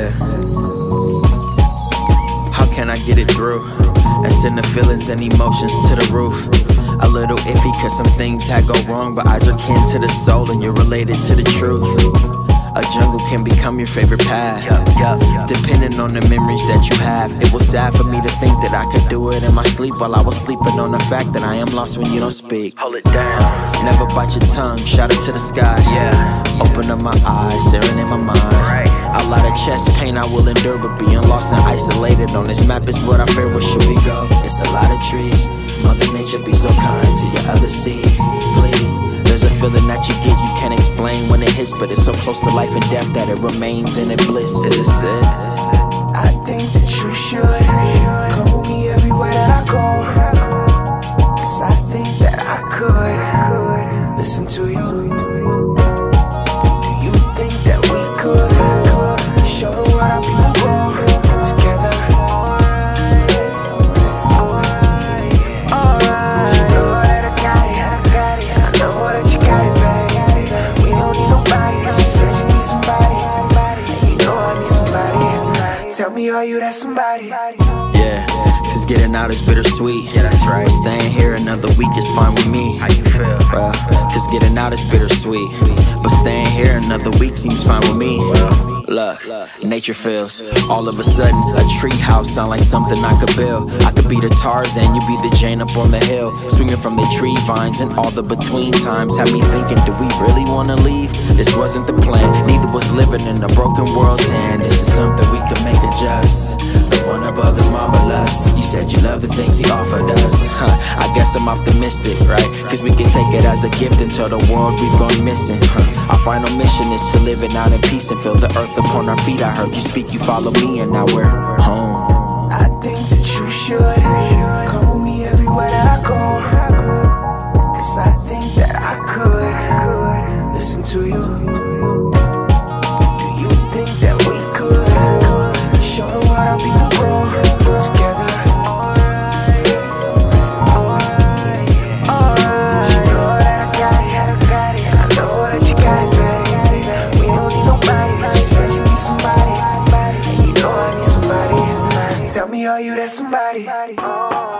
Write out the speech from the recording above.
yeah. How can I get it through? And send the feelings and emotions to the roof. A little iffy, cause some things had go wrong, but eyes are kin to the soul and you're related to the truth. A jungle can become your favorite path. Depending on the memories that you have, it was sad for me to think that I could do it in my sleep while I was sleeping on the fact that I am lost when you don't speak. Hold it down. Never bite your tongue, shout it to the sky. Yeah. Open up my eyes, staring in my mind. A lot of chest pain I will endure, but being lost and isolated on this map is what I fear. Where should we go? It's a lot of trees. Mother Nature be so kind to your other seeds, please. There's a feeling that you get you can't explain when it hits, but it's so close to life and death that it remains in it bliss. Is it? I think that you should come with me everywhere that I go. Cause I think that I could listen to you. Are you that somebody? Getting out is bittersweet. Yeah, that's right. But staying here another week is fine with me. How you feel? Well, cause getting out is bittersweet. But staying here another week seems fine with me. Look, nature feels. All of a sudden, a tree house sound like something I could build. I could be the Tarzan, you be the Jane up on the hill. Swinging from the tree vines and all the between times. Had me thinking, do we really wanna leave? This wasn't the plan, neither was living in a broken world's hand. This is something we could make adjust. One above is marvelous. You said you love the things he offered us. Huh, I guess I'm optimistic, right? Cause we can take it as a gift and tell the world we've gone missing. Huh, Our final mission is to live it out in peace And feel the earth upon our feet. I heard you speak, you follow me and now we're home. I think that you should Come with me everywhere that I go. Cause I think that I could Listen to you. that's somebody.